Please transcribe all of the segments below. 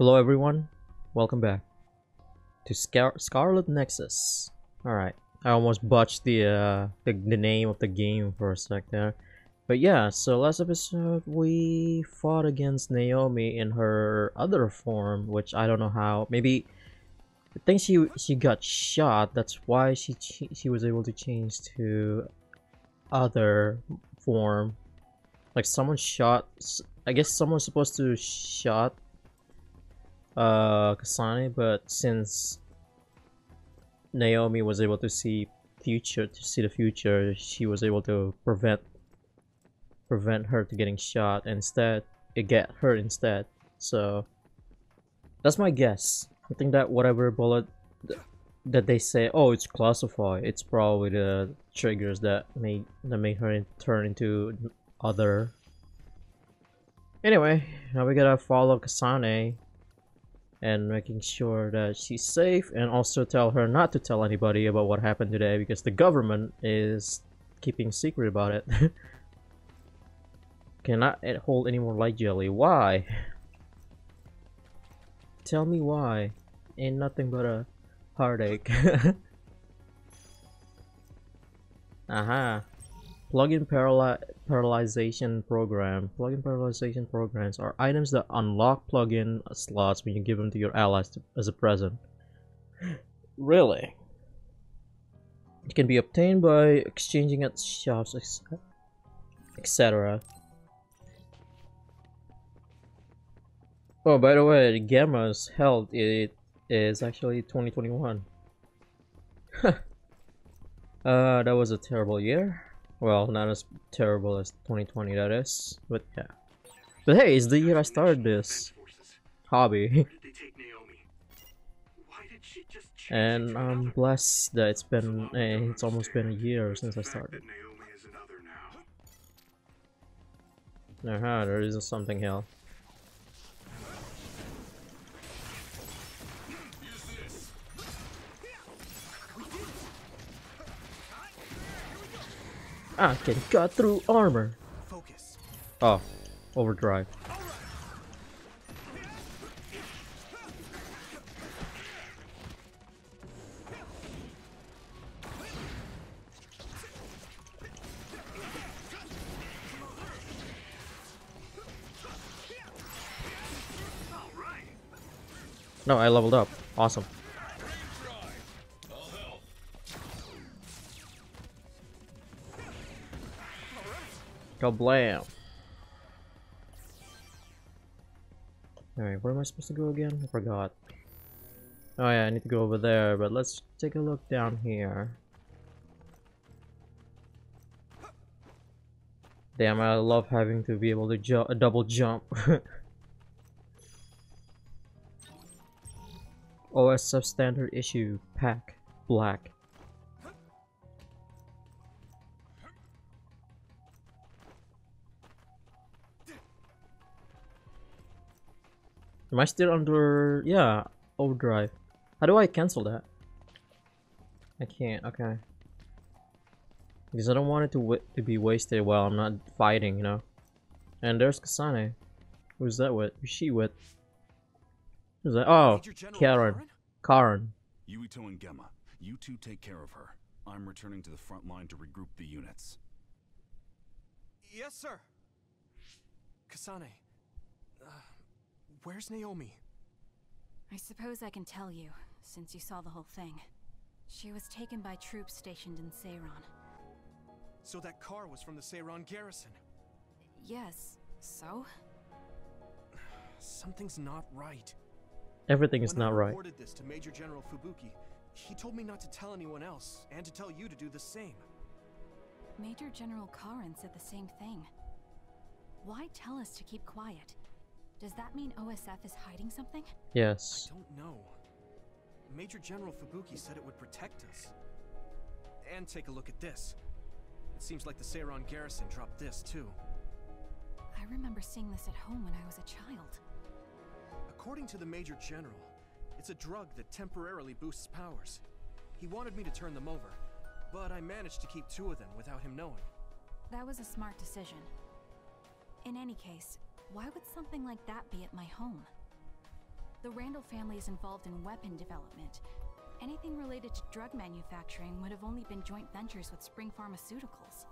Hello everyone, welcome back to Scar Scarlet Nexus. Alright, I almost botched the, uh, the, the name of the game for a sec there. But yeah, so last episode we fought against Naomi in her other form, which I don't know how. Maybe I think she she got shot. That's why she she was able to change to other form. Like someone shot. I guess someone's supposed to shot uh Kasane, but since Naomi was able to see future to see the future, she was able to prevent prevent her to getting shot instead it get hurt instead. So that's my guess. I think that whatever bullet th that they say oh it's classified it's probably the triggers that made that made her turn into other. Anyway now we gotta follow kasane and making sure that she's safe and also tell her not to tell anybody about what happened today because the government is keeping secret about it Cannot hold any more light jelly. Why? Tell me why. Ain't nothing but a heartache. Uh-huh. Aha. Plugin paraly paralyzation program. Plugin paralyzation programs are items that unlock plugin slots when you give them to your allies to, as a present. really? It can be obtained by exchanging at shops, etc. Oh, by the way, the Gamma's health it is actually 2021. uh, that was a terrible year. Well, not as terrible as 2020, that is. But yeah. But hey, it's the year I started this hobby. and I'm blessed that it's been, eh, it's almost been a year since I started. Uh -huh, there is something here. I can cut through armor. Oh, overdrive. No, I leveled up. Awesome. Kablam! Alright, where am I supposed to go again? I forgot. Oh yeah, I need to go over there, but let's take a look down here. Damn, I love having to be able to a double jump. OS substandard issue, pack, black. Am I still under... Yeah, overdrive. How do I cancel that? I can't, okay. Because I don't want it to, to be wasted while I'm not fighting, you know? And there's Kasane. Who's that with? Who's she with? Who's that? Oh, Karen. Karen. Yuito and Gemma, you two take care of her. I'm returning to the front line to regroup the units. Yes, sir. Kasane, uh, Where's Naomi? I suppose I can tell you, since you saw the whole thing. She was taken by troops stationed in Seiran. So that car was from the Seiran garrison? Yes. So? Something's not right. Everything is when not I right. reported this to Major General Fubuki, he told me not to tell anyone else, and to tell you to do the same. Major General Karen said the same thing. Why tell us to keep quiet? Does that mean OSF is hiding something? Yes. I don't know. Major General Fubuki said it would protect us. And take a look at this. It seems like the Seiran garrison dropped this, too. I remember seeing this at home when I was a child. According to the Major General, it's a drug that temporarily boosts powers. He wanted me to turn them over, but I managed to keep two of them without him knowing. That was a smart decision. In any case, why would something like that be at my home? The Randall family is involved in weapon development. Anything related to drug manufacturing would have only been joint ventures with Spring Pharmaceuticals.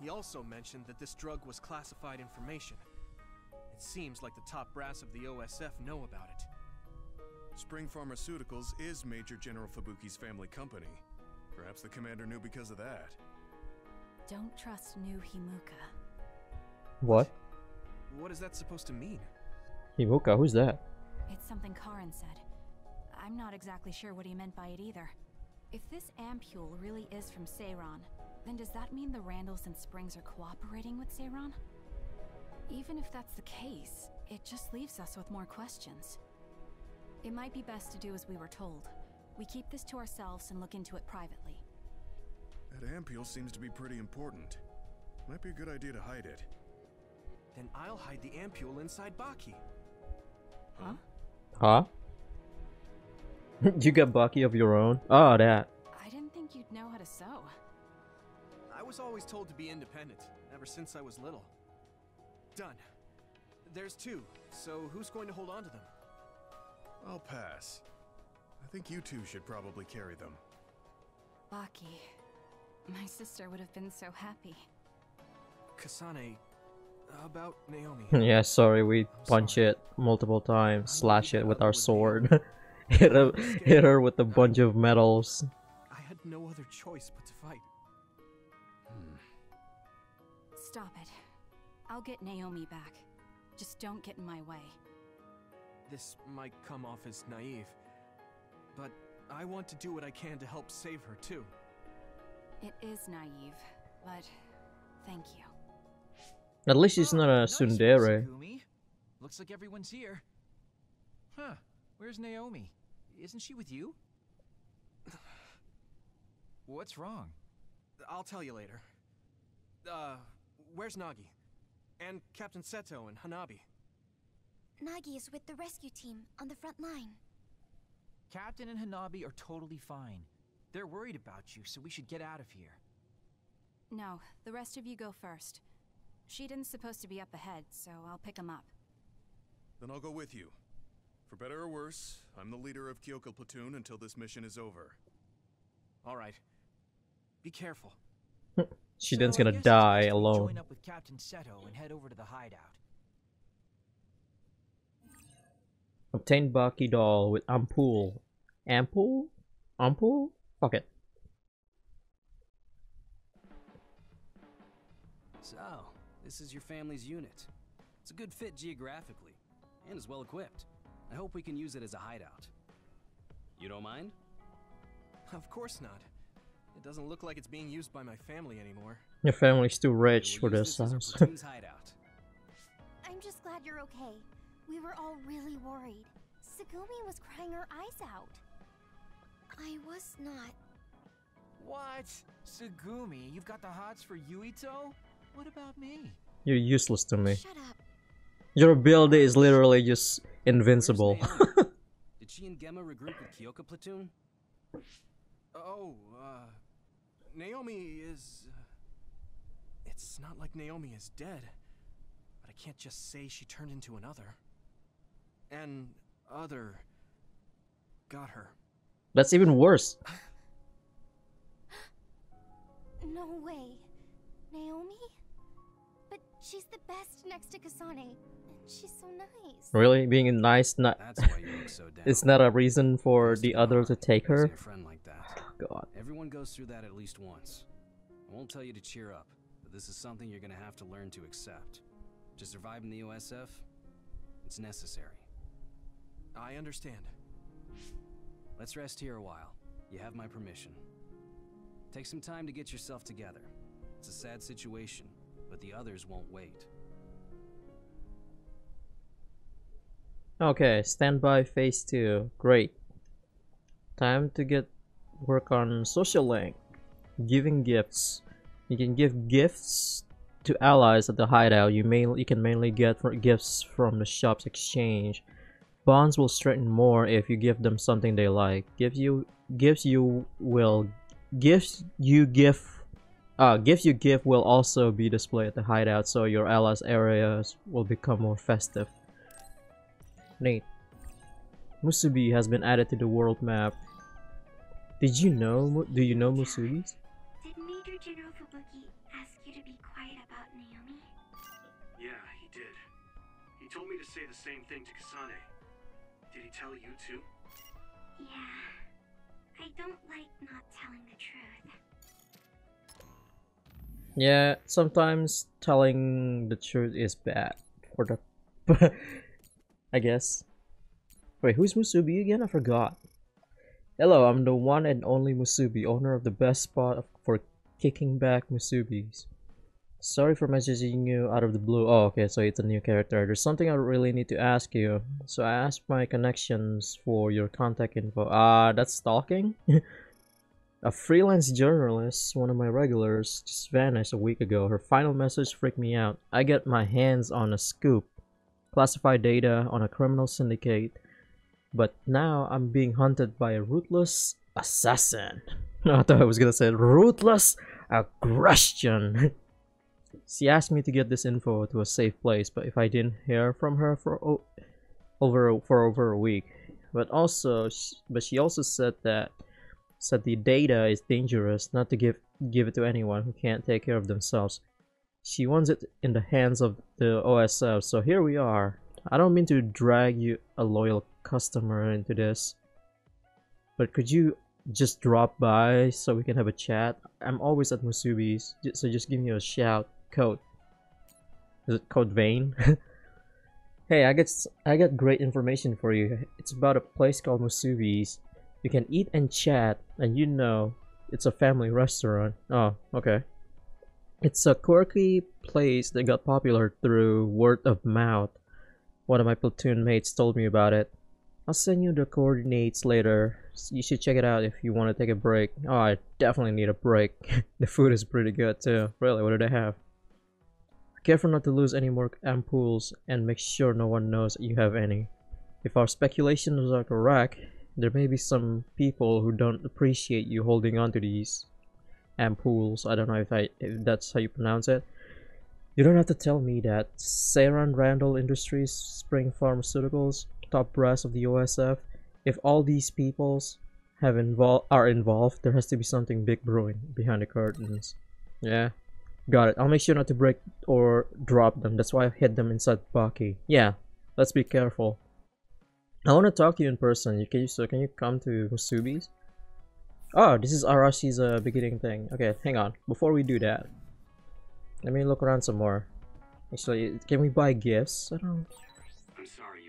He also mentioned that this drug was classified information. It seems like the top brass of the OSF know about it. Spring Pharmaceuticals is Major General Fubuki's family company. Perhaps the commander knew because of that. Don't trust new Himuka. What? What is that supposed to mean? Himuka, who's that? It's something Karen said. I'm not exactly sure what he meant by it either. If this ampule really is from Seiran, then does that mean the Randalls and Springs are cooperating with Seiran? Even if that's the case, it just leaves us with more questions. It might be best to do as we were told. We keep this to ourselves and look into it privately. That ampule seems to be pretty important. Might be a good idea to hide it. Then I'll hide the ampule inside Baki. Huh? Huh? you got Baki of your own? Oh, that. I didn't think you'd know how to sew. I was always told to be independent, ever since I was little. Done. There's two, so who's going to hold on to them? I'll pass. I think you two should probably carry them. Baki. My sister would have been so happy. Kasane, about Naomi. yeah, sorry, we punch it multiple times, slash it with our sword. hit, her, hit her with a bunch of metals. I had no other choice but to fight. Stop it. I'll get Naomi back. Just don't get in my way. This might come off as naive, but I want to do what I can to help save her too. It is naive, but thank you. At least it's not a Nice, tsundere. Looks like everyone's here. Huh. Where's Naomi? Isn't she with you? What's wrong? I'll tell you later. Uh, where's Nagi? And Captain Seto and Hanabi? Nagi is with the rescue team on the front line. Captain and Hanabi are totally fine. They're worried about you, so we should get out of here. No, the rest of you go first. Shiden's supposed to be up ahead, so I'll pick him up. Then I'll go with you. For better or worse, I'm the leader of Kyoka Platoon until this mission is over. All right. Be careful. Shiden's So gonna die alone. Join up with Captain Seto and head over to the hideout. Obtain Baki doll with Ampul. Ampul? Ampul? Fuck it. So, this is your family's unit. It's a good fit geographically, and is well equipped. I hope we can use it as a hideout. You don't mind? Of course not. It doesn't look like it's being used by my family anymore. Your family's too rich for use this as our house. I'm just glad you're okay. We were all really worried. Tsugumi was crying her eyes out. I was not. What? Tsugumi, you've got the hots for Yuito? What about me? You're useless to me. Shut up. Your ability is literally just invincible. Did she and Gemma regroup with Kyoka Platoon? Oh, uh. Naomi is. Uh, it's not like Naomi is dead. But I can't just say she turned into another. And other. got her. That's even worse. No way. Naomi? But she's the best next to Kasane. She's so nice. Really? Being nice not That's why you look so down. it's not a reason for Must the other to take her? A friend like that. God. Everyone goes through that at least once. I won't tell you to cheer up, but this is something you're gonna have to learn to accept. To survive in the OSF, it's necessary. I understand. Let's rest here a while. You have my permission. Take some time to get yourself together. It's a sad situation, but the others won't wait. Okay, standby phase 2. Great. Time to get work on social link. Giving gifts. You can give gifts to allies at the hideout. You may you can mainly get gifts from the shop's exchange. Bonds will strengthen more if you give them something they like. Gives you gifts you will gifts you give uh, gifts you give will also be displayed at the hideout so your allies areas will become more festive. Neat. Musubi has been added to the world map. Did you know? Do you know Musubis? Did Major General Fubuki ask you to be quiet about Naomi? Yeah, he did. He told me to say the same thing to Kasane. Did he tell you too? Yeah. I don't like not telling the truth. Yeah, sometimes telling the truth is bad for the. I guess. Wait, who's Musubi again? I forgot. Hello, I'm the one and only Musubi, owner of the best spot for kicking back Musubis. Sorry for messaging you out of the blue. Oh, okay, so it's a new character. There's something I really need to ask you. So I asked my connections for your contact info. Ah, uh, that's stalking? a freelance journalist, one of my regulars, just vanished a week ago. Her final message freaked me out. I get my hands on a scoop. Classified data on a criminal syndicate. But now I'm being hunted by a ruthless assassin. I thought I was gonna say ruthless aggression. she asked me to get this info to a safe place, but if I didn't hear from her for over for over a week, but also, but she also said that said the data is dangerous, not to give give it to anyone who can't take care of themselves. She wants it in the hands of the OSF, so here we are. I don't mean to drag you, a loyal customer, into this, but could you just drop by so we can have a chat? I'm always at Musubi's, so just give me a shout. Code. Is it Code Vein? hey, I get I got great information for you. It's about a place called Musubi's. You can eat and chat, and you know it's a family restaurant. Oh, okay. It's a quirky place that got popular through word of mouth. One of my platoon mates told me about it. I'll send you the coordinates later. You should check it out if you want to take a break. Oh, I definitely need a break. the food is pretty good too. Really, what do they have? Careful not to lose any more ampoules and make sure no one knows you have any. If our speculations are correct, there may be some people who don't appreciate you holding on to these ampoules. I don't know if I if that's how you pronounce it. You don't have to tell me that Seiran Randall Industries, Spring Pharmaceuticals, top brass of the OSF, if all these peoples have involved are involved, there has to be something big brewing behind the curtains. Yeah. Got it. I'll make sure not to break or drop them. That's why I hid them inside Baki. Yeah. Let's be careful. I want to talk to you in person. You can so can you come to Musubi's? Oh, this is Arashi's uh, beginning thing. Okay, hang on. Before we do that, let me look around some more. Actually, can we buy gifts? I don't. I'm sorry.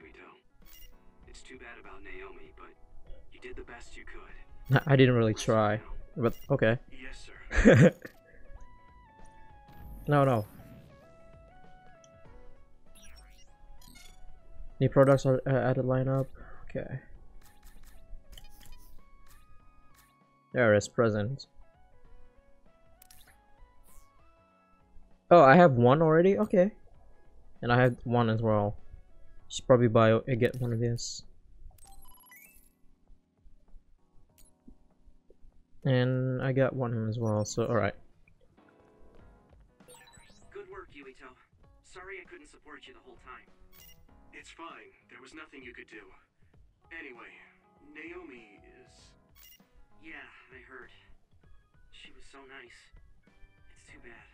It's too bad about Naomi, but you did the best you could. I didn't really try, but okay. Yes, sir. no, no. New products are uh, added lineup. Okay. There is present. Oh, I have one already? Okay. And I have one as well. Should probably buy uh, get one of these. And I got one as well, so alright. Good work, Yuito. Sorry I couldn't support you the whole time. It's fine. There was nothing you could do. Anyway, Naomi is... Yeah, I heard. She was so nice. It's too bad.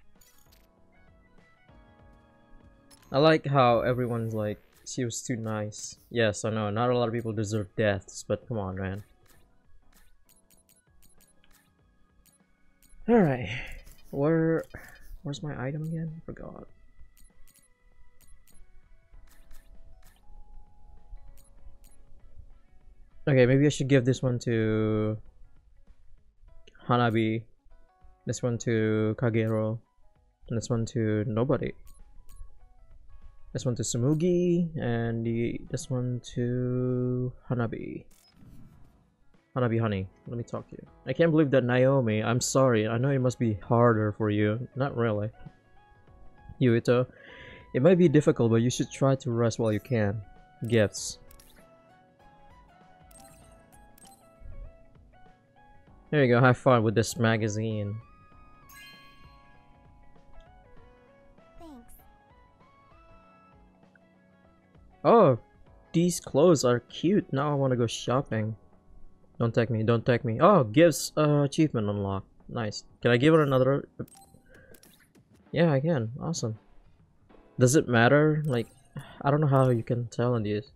I like how everyone's like, she was too nice. Yes, I know, not a lot of people deserve deaths, but come on, man. Alright, where, where's my item again? I forgot. Okay, maybe I should give this one to Hanabi, this one to Kagero, and this one to nobody. This one to Sumugi, and the this one to Hanabi. Hanabi honey, let me talk to you. I can't believe that Naomi, I'm sorry, I know it must be harder for you. Not really. Yuito, it might be difficult, but you should try to rest while you can. Gifts. There you go, have fun with this magazine. Thanks. Oh, these clothes are cute. Now I want to go shopping. Don't take me, don't take me. Oh, gives uh, achievement unlocked. Nice. Can I give her another? Yeah, I can. Awesome. Does it matter? Like, I don't know how you can tell in these.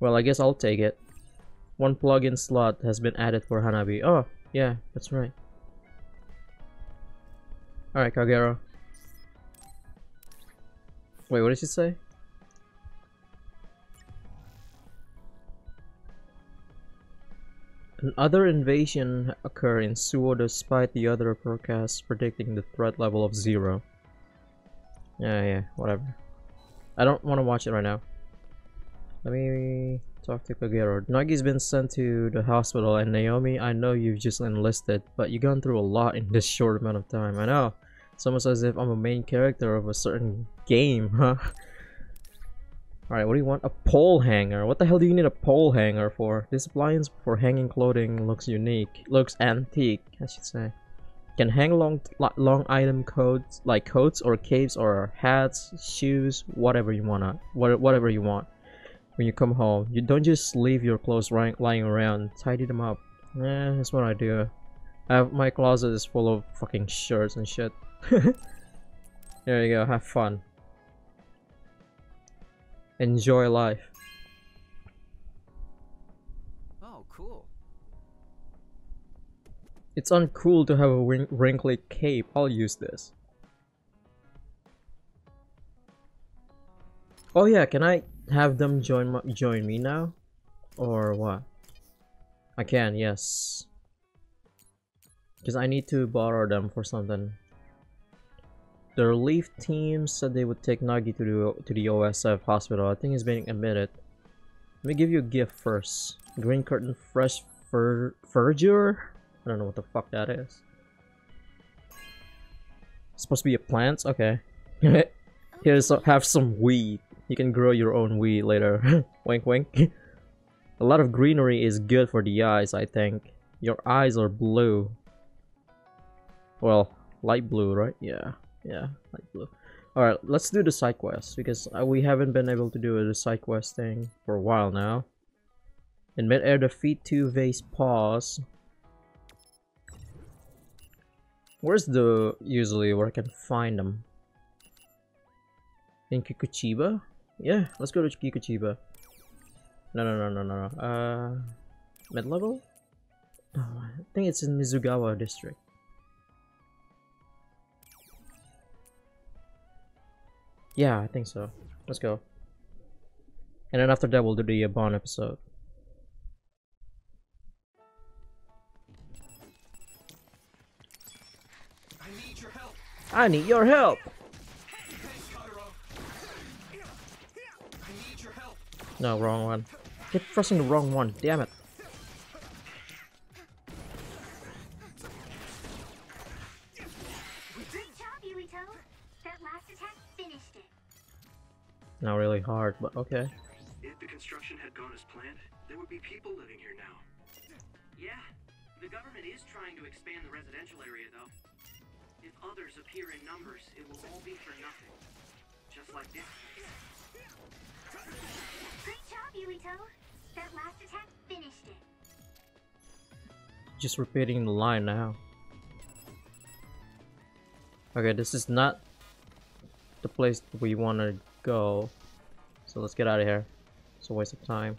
Well, I guess I'll take it. One plugin slot has been added for Hanabi. Oh, yeah, that's right. Alright, Kagero. Wait, what did she say? Another invasion occurred in Suo despite the other forecasts predicting the threat level of zero. Yeah, yeah, whatever. I don't want to watch it right now. Let me talk to Kagero. Nagi's been sent to the hospital and Naomi, I know you've just enlisted, but you've gone through a lot in this short amount of time. I know. It's almost as if I'm a main character of a certain game, huh? Alright, what do you want? A pole hanger. What the hell do you need a pole hanger for? This appliance for hanging clothing looks unique. Looks antique, I should say. Can hang long long item coats like coats or capes or hats, shoes, whatever you wanna whatever you want. When you come home, you don't just leave your clothes lying around. Tidy them up. Yeah, that's what I do. I have, my closet is full of fucking shirts and shit. there you go. Have fun. Enjoy life. Oh, cool. It's uncool to have a wrinkly cape. I'll use this. Oh yeah, can I have them join join me now? Or what? I can, yes. Because I need to borrow them for something. The relief team said they would take Nagi to the to the OSF hospital. I think he's being admitted. Let me give you a gift first. Green curtain fresh fur verdure? I don't know what the fuck that is. Supposed to be a plant? Okay. Here's have some weed. You can grow your own weed later. wink wink. a lot of greenery is good for the eyes, I think. Your eyes are blue. Well, light blue, right? Yeah. Yeah, light blue. Alright, let's do the side quest because uh, we haven't been able to do the side quest thing for a while now. In mid-air, defeat two vase paws. Where's the usually where I can find them? In Kikuchiba? Yeah, let's go to Kikuchiba. No, no, no, no, no, no. Uh, mid level? Oh, I think it's in Mizugawa district. Yeah, I think so. Let's go. And then after that, we'll do the uh, Bond episode. I need your help. I need your help. No, wrong one. Keep pressing the wrong one. Damn it. Not really hard, but okay. If the construction had gone as planned, there would be people living here now. Yeah, the government is trying to expand the residential area, though. If others appear in numbers, it will all be for nothing. Just like this Just repeating the line now. Okay, this is not the place we want to go. So let's get out of here. It's a waste of time.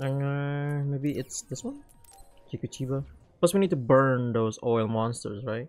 Uh, maybe it's this one? Kikuchiba? Plus we need to burn those oil monsters, right?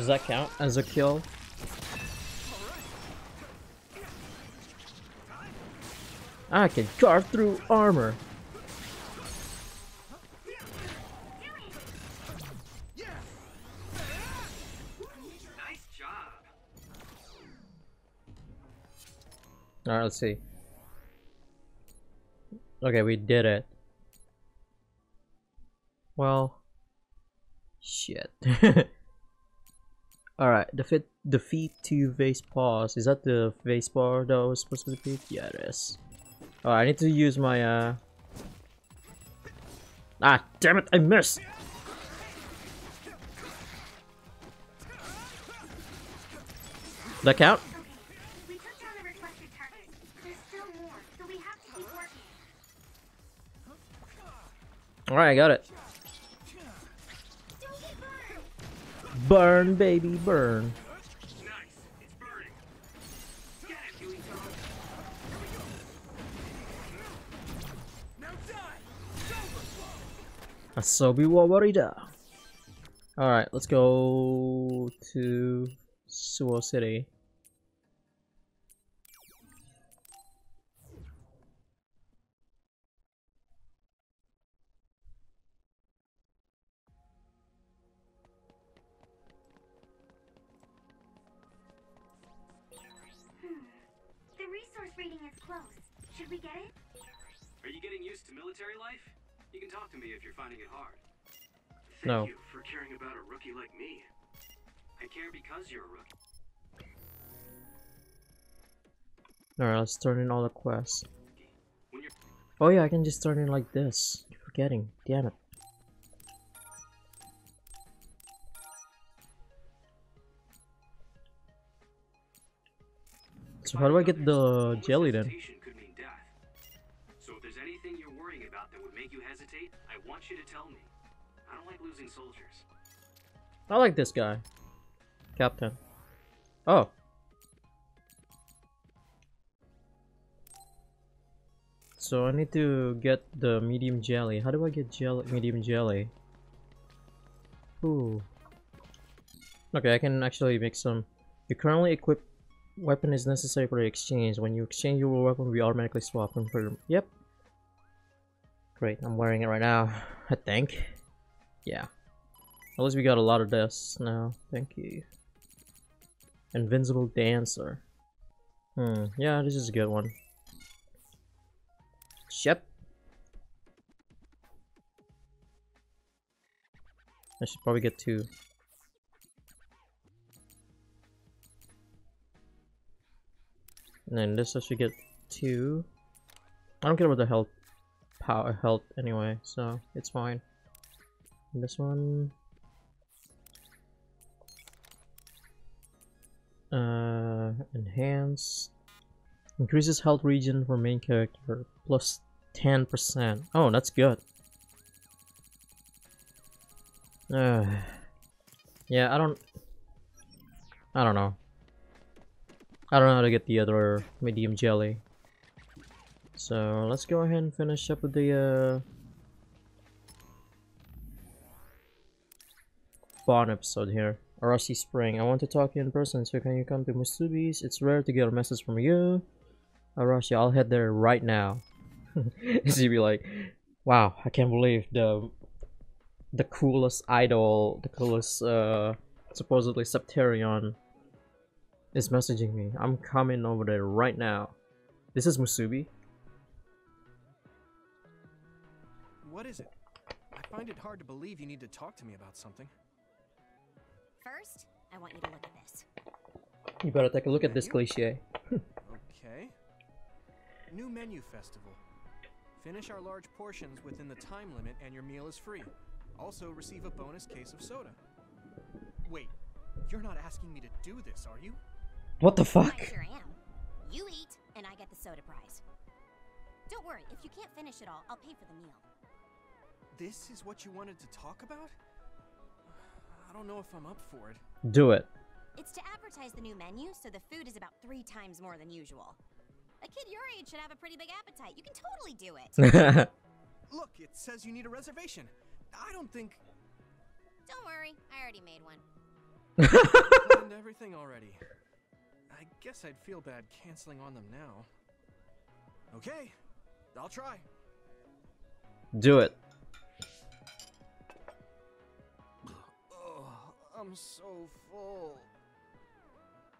Does that count as a kill? I can carve through armor. Nice job. Alright, let's see. Okay, we did it. Well, shit. Alright, defeat defeat two vase paws. Is that the vase paw that I was supposed to defeat? Yeah, it is. Oh, I need to use my uh. Ah, damn it! I missed. That count? Alright, I got down Burn, baby, burn. Asobi wa. Alright, let's go to Suo City. Me if you're finding it hard. Thank No. you for caring about a rookie like me. I care because you're a rookie. Alright, let's turn in all the quests. Oh yeah, I can just turn in like this. Keep forgetting. Damn it. So how do I get the jelly then? Make you hesitate, I want you to tell me. I don't like losing soldiers. I like this guy. Captain. Oh. So I need to get the medium jelly. How do I get jelly medium jelly? Ooh. Okay, I can actually make some. You currently equipped weapon is necessary for the exchange. When you exchange your weapon, we automatically swap them for Yep. Great, I'm wearing it right now. I think. Yeah. At least we got a lot of this now. Thank you. Invincible Dancer. Hmm, yeah, this is a good one. Shep. I should probably get two. And then this I should get two. I don't care about the health power health anyway, so it's fine. And this one uh enhance increases health region for main character plus 10%. Oh, that's good. Uh, yeah, I don't I don't know. I don't know how to get the other medium jelly. So let's go ahead and finish up with the uh episode here. Arashi Spring, I want to talk to you in person, so can you come to Musubi's? It's rare to get a message from you. Arashi, I'll head there right now. She'd be like, wow, I can't believe the the coolest idol, the coolest uh supposedly Septarion is messaging me. I'm coming over there right now. This is Musubi. What is it? I find it hard to believe you need to talk to me about something. First, I want you to look at this. You better take a look at this Menu? cliche. Okay. New menu festival. Finish our large portions within the time limit and your meal is free. Also receive a bonus case of soda. Wait, you're not asking me to do this, are you? What the fuck? I fuck? sure am. You eat, and I get the soda prize. Don't worry, if you can't finish it all, I'll pay for the meal. This is what you wanted to talk about? I don't know if I'm up for it. Do it. It's to advertise the new menu, so the food is about three times more than usual. A kid your age should have a pretty big appetite. You can totally do it. Look, it says you need a reservation. I don't think Don't worry, I already made one. I planned everything already. I guess I'd feel bad canceling on them now. Okay, I'll try. Do it. I'm so full.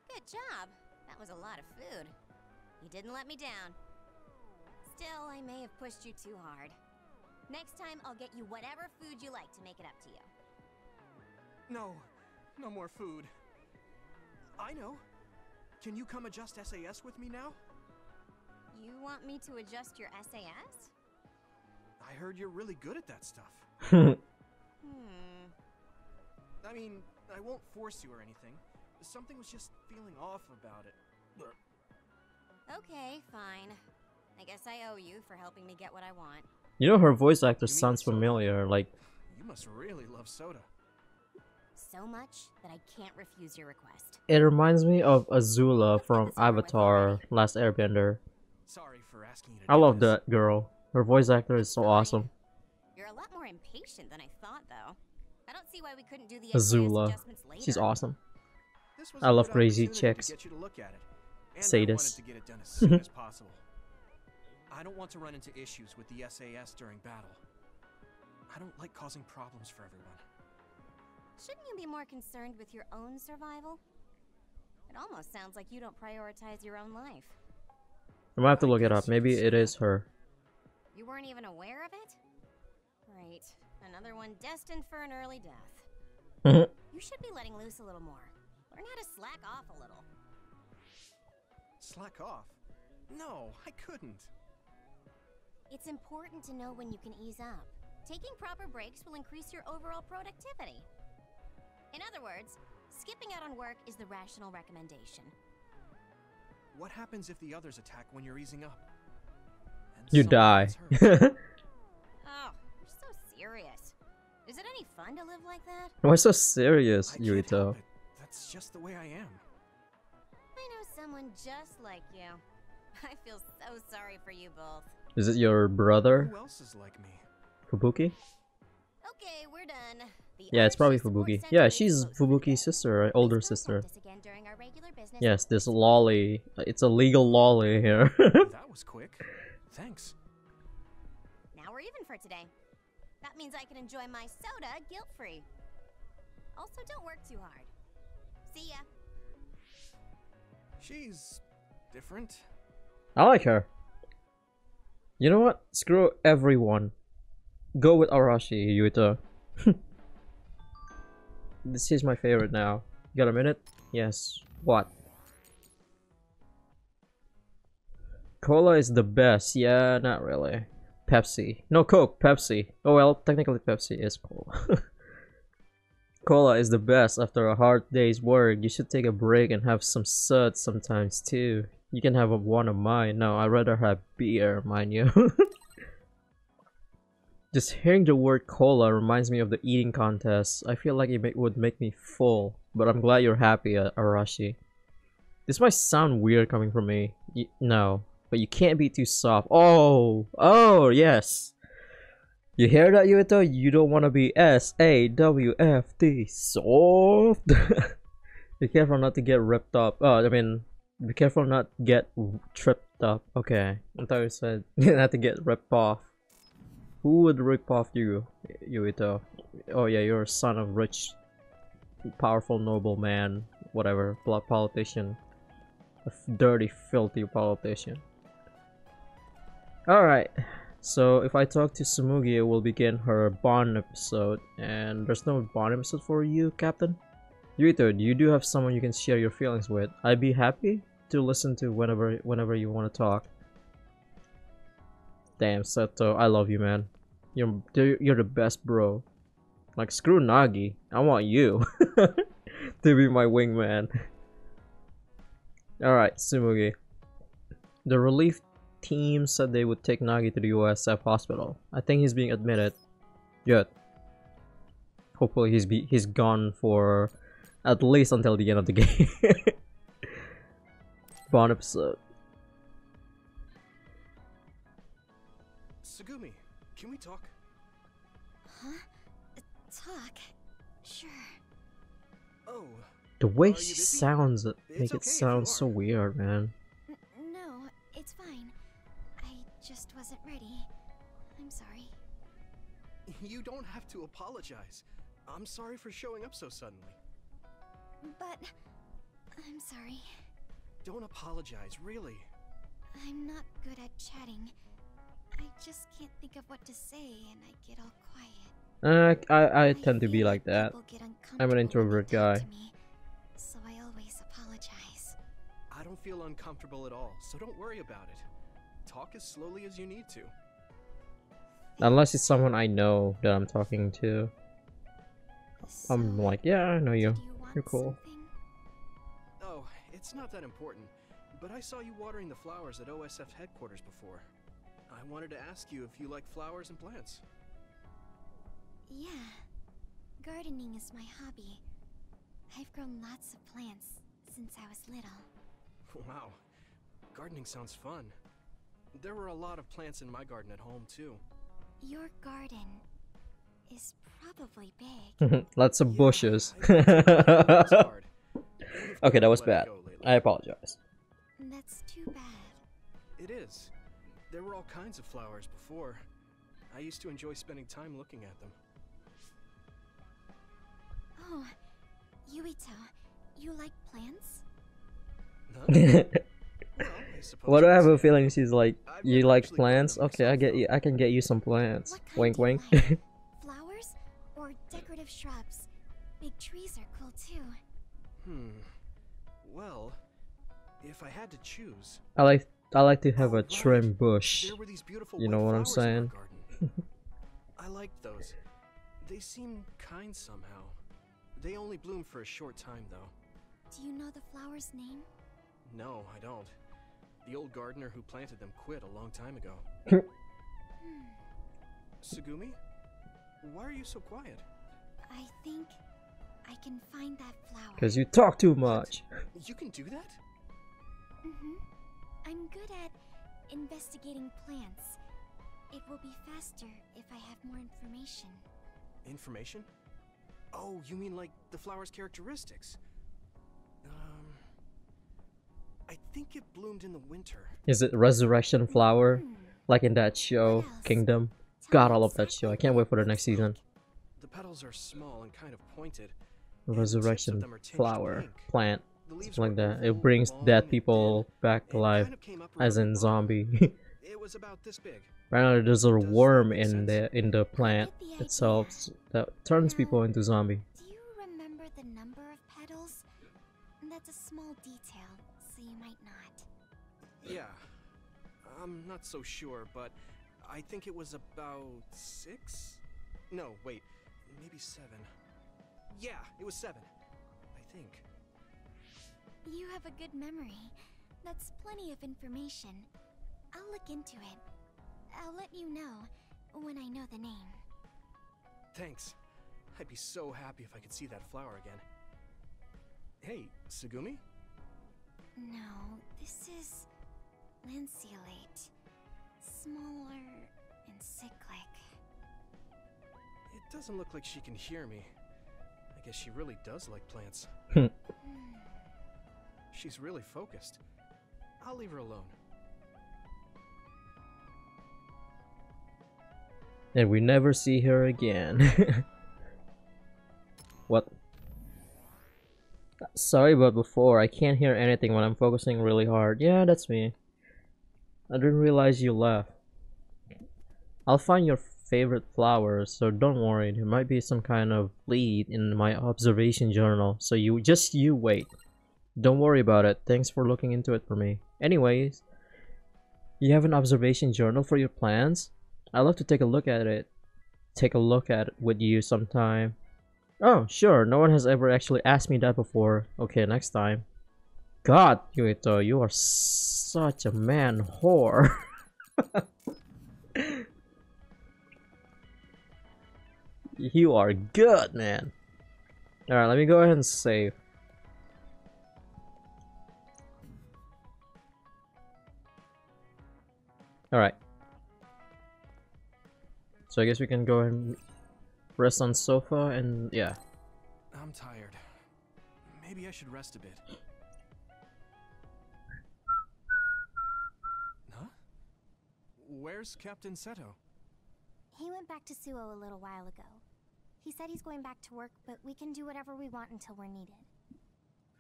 Good job. That was a lot of food. You didn't let me down. Still, I may have pushed you too hard. Next time, I'll get you whatever food you like to make it up to you. No, no more food. I know. Can you come adjust SAS with me now? You want me to adjust your SAS? I heard you're really good at that stuff. Hmm. I mean, I won't force you or anything. Something was just feeling off about it. Okay, fine. I guess I owe you for helping me get what I want. You know her voice actor sounds familiar, like You must really love soda. So much that I can't refuse your request. it reminds me of Azula from Avatar Last Airbender. Sorry for asking you to I love this. that girl. Her voice actor is so awesome. You're a lot more impatient than I thought, though. I don't see why we couldn't do the Azula. SAS adjustments later. She's awesome. This was I a love crazy chicks. To get you to look at it. And I Sadists. wanted to get it done as as. I don't want to run into issues with the SAS during battle. I don't like causing problems for everyone. Shouldn't you be more concerned with your own survival? It almost sounds like you don't prioritize your own life. I might have to look it up. Maybe it is her. You weren't even aware of it? Right. Another one destined for an early death. You should be letting loose a little more. Learn how to slack off a little. Slack off? No, I couldn't. It's important to know when you can ease up. Taking proper breaks will increase your overall productivity. In other words, skipping out on work is the rational recommendation. What happens if the others attack when you're easing up? And You die. serious. Is it any fun to live like that? Why so serious, I Yuito? That's just the way I am. I know someone just like you. I feel so sorry for you both. Is it your brother, Who else is like me? Fubuki? Okay, we're done. The Yeah, it's probably Support Fubuki. Yeah, she's closed. Fubuki's sister, right? older sister. practice again during our regular business Yes, this lolly. It's a legal lolly here. that was quick. Thanks. Now we're even for today. That means I can enjoy my soda guilt-free. Also, don't work too hard. See ya. She's different. I like her. You know what? Screw everyone. Go with Arashi, Yuta. this is my favorite now. You got a minute? Yes. What? Cola is the best. Yeah, not really. Pepsi. No, Coke. Pepsi. Oh well, technically Pepsi is cola. cola is the best after a hard day's work. You should take a break and have some suds sometimes too. You can have a one of mine. No, I'd rather have beer, mind you. Just hearing the word cola reminds me of the eating contest. I feel like it would make me full, but I'm glad you're happy, uh, Arashi. This might sound weird coming from me. Y- no, but you can't be too soft. Oh, oh, yes. You hear that, Yuito? You don't want to be S A W F T soft. be careful not to get ripped up. Oh, I mean, be careful not get tripped up. Okay, I thought you said not to get ripped off. Who would rip off you, Yuito? Oh yeah, you're a son of rich, powerful noble man, whatever, politician, A dirty, filthy politician. All right. So if I talk to Sumugi, it will begin her Bond episode, and there's no Bond episode for you, Captain. Yuito, you do have someone you can share your feelings with. I'd be happy to listen to whenever whenever you want to talk. Damn, Seto, I love you, man. You're you're you're the best, bro. Like screw Nagi, I want you to be my wingman. All right, Sumugi. The relief team said they would take Nagi to the OSF hospital. I think he's being admitted. Good. Hopefully he's be he's gone for at least until the end of the game. Bond episode. Tsugumi, can we talk? Huh? Uh, talk? Sure. Oh, The way she sounds make It's okay it sound so weird, man. just wasn't ready. I'm sorry. You don't have to apologize. I'm sorry for showing up so suddenly. But... I'm sorry. Don't apologize, really. I'm not good at chatting. I just can't think of what to say and I get all quiet. Uh, I, I tend to be like that. I'm an introvert guy. So I always apologize. I don't feel uncomfortable at all, so don't worry about it. Talk as slowly as you need to. Unless it's someone I know that I'm talking to. Um, I'm like, yeah, I know you. you want You're cool. Oh, it's not that important, but I saw you watering the flowers at OSF headquarters before. I wanted to ask you if you like flowers and plants. Yeah. Gardening is my hobby. I've grown lots of plants since I was little. Wow, gardening sounds fun. There were a lot of plants in my garden at home, too. Your garden is probably big. Lots of bushes. I know it's hard. We've okay, that was bad. I apologize. That's too bad. It is. There were all kinds of flowers before. I used to enjoy spending time looking at them. Oh, Yuito, you like plants? Huh? Well, I suppose What do I have a feeling she's like, you like plants? Okay, I get you. I can get you some plants. What kind Wink, wink. like? Flowers or decorative shrubs? Big trees are cool too. Hmm. Well, if I had to choose, I like I like to have a right. trim bush. there were these beautiful You know what I'm flowers in our saying? I liked those. They seem kind somehow. They only bloom for a short time, though. Do you know the flower's name? No, I don't. The old gardener who planted them quit a long time ago. Hmm. Tsugumi? Why are you so quiet? I think I can find that flower. Cause you talk too much. You can do that? Mm-hmm. I'm good at investigating plants. It will be faster if I have more information. Information? Oh, you mean like the flower's characteristics? Um. I think it bloomed in the winter. Is it resurrection flower? Hmm. Like in that show, Kingdom? God, I love that show. I can't wait for the next season. The petals are small and kind of pointed. and the tips of Resurrection them are tinged flower, plant, something like that. It brings dead people back to life, as in zombie. It was about this big. right now, there's a worm in the in the plant itself that turns people into zombie. Do you remember the number of petals? That's a small detail, Yeah. I'm not so sure, but I think it was about six? No, wait. Maybe seven. Yeah, it was seven. I think. You have a good memory. That's plenty of information. I'll look into it. I'll let you know when I know the name. Thanks. I'd be so happy if I could see that flower again. Hey, Tsugumi? No, this is lanceolate. Smaller and cyclic. It doesn't look like she can hear me. I guess she really does like plants. Hmm. She's really focused. I'll leave her alone. And we never see her again. what? Sorry about before, I can't hear anything when I'm focusing really hard. Yeah, that's me. I didn't realize you left. I'll find your favorite flowers, so don't worry. There might be some kind of lead in my observation journal, so you just you wait. Don't worry about it. Thanks for looking into it for me. Anyways, you have an observation journal for your plants? I'd love to take a look at it. Take a look at it with you sometime. Oh, sure. No one has ever actually asked me that before. Okay, next time. God, Yuito, you are such a man whore. you are good, man. Alright, let me go ahead and save. Alright. So I guess we can go and rest on sofa and yeah. I'm tired. Maybe I should rest a bit. Where's Captain Seto? He went back to Suo a little while ago. He said he's going back to work, but we can do whatever we want until we're needed.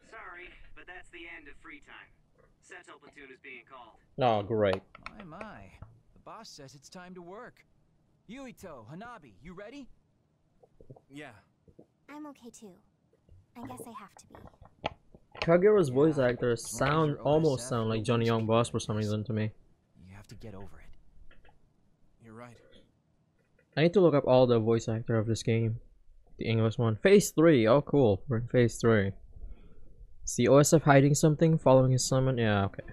Sorry, but that's the end of free time. Seto platoon is being called. Oh, great. My, my. The boss says it's time to work. Yuito, Hanabi, you ready? Yeah. I'm okay too. I guess I have to be. Kagero's voice actors sound almost sound like Johnny Yong Bosch for some reason to me. You have to get over it. You're right. I need to look up all the voice actor of this game. The English one. Phase 3. Oh, cool. We're in phase 3. Is the OSF hiding something following his summon? Yeah, okay.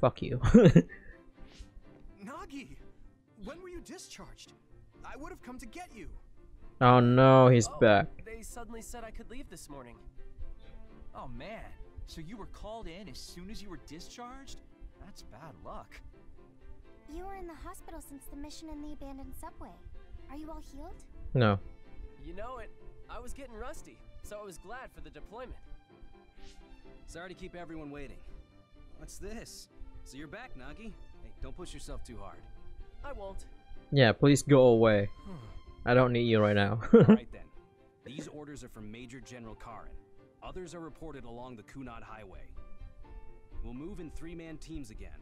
Fuck you. Nagi! When were you discharged? I would have come to get you. oh no, he's Oh, back. They suddenly said I could leave this morning. Oh man, so you were called in as soon as you were discharged? That's bad luck. You were in the hospital since the mission in the abandoned subway. Are you all healed? No. You know it. I was getting rusty, so I was glad for the deployment. Sorry to keep everyone waiting. What's this? So you're back, Nagi? Hey, don't push yourself too hard. I won't. Yeah, please go away. I don't need you right now. Alright then. These orders are from Major General Karen. Others are reported along the Kunad Highway. We'll move in three-man teams again.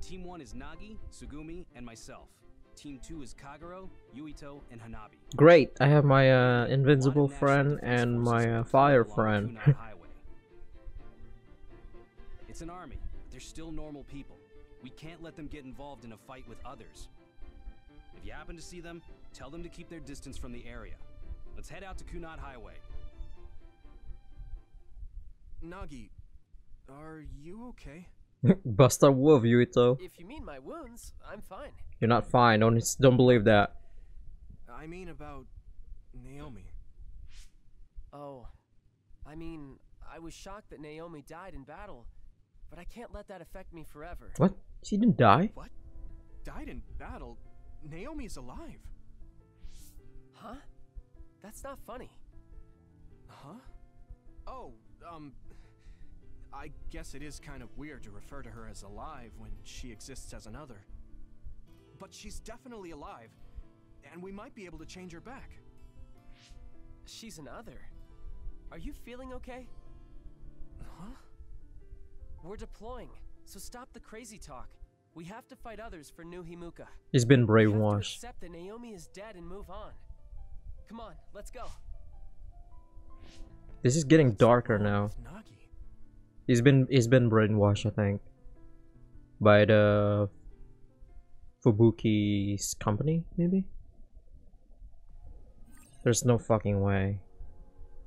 Team 1 is Nagi, Tsugumi, and myself. Team 2 is Kagero, Yuito, and Hanabi. Great, I have my uh, invincible friend and my uh, fire friend. It's an army, they're still normal people. We can't let them get involved in a fight with others. If you happen to see them, tell them to keep their distance from the area. Let's head out to Kunad Highway. Nagi, are you okay? Bust a wolf, Yuito. If you mean my wounds, I'm fine. You're not fine. Don't don't believe that. I mean about Naomi. Oh, I mean, I was shocked that Naomi died in battle, but I can't let that affect me forever. What? She didn't die? What? Died in battle? Naomi's alive. Huh? That's not funny. Huh? Oh, um. I guess it is kind of weird to refer to her as alive when she exists as another. But she's definitely alive, and we might be able to change her back. She's an other. Are you feeling okay? Huh? We're deploying, so stop the crazy talk. We have to fight others for New Himuka. He's been We have to brainwashed. accept that Naomi is dead and move on. Come on, let's go. This is getting darker now. Nagi. He's been he's been brainwashed, I think, by the Fubuki's company, maybe. There's no fucking way.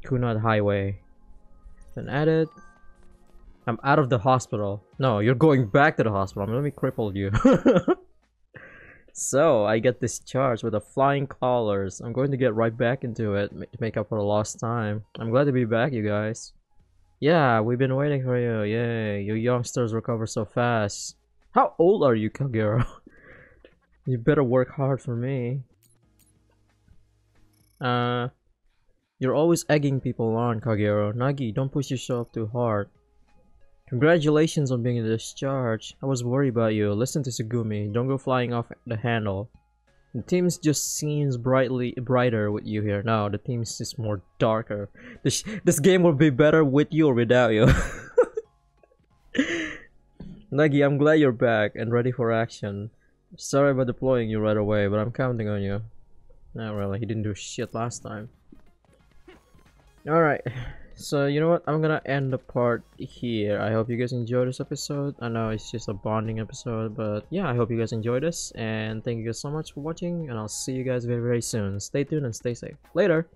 Kunad Highway. Then added. I'm out of the hospital. No, you're going back to the hospital. I'm let me cripple you. so I get discharged with the flying colors. I'm going to get right back into it to make up for the lost time. I'm glad to be back, you guys. Yeah, we've been waiting for you. Yay, you youngsters recover so fast. How old are you, Kagero? you better work hard for me. Uh, you're always egging people on, Kagero. Nagi, don't push yourself too hard. Congratulations on being discharged. I was worried about you. Listen to Tsugumi. Don't go flying off the handle. The team's just seems brightly brighter with you here. No, the team's just more darker. This this game will be better with you or without you. Nagi, I'm glad you're back and ready for action. Sorry about deploying you right away, but I'm counting on you. Not really, he didn't do shit last time. Alright, so you know what? I'm gonna end the part here. I hope you guys enjoyed this episode. I know it's just a bonding episode, but yeah, I hope you guys enjoyed this. And thank you guys so much for watching, and I'll see you guys very, very soon. Stay tuned and stay safe. Later!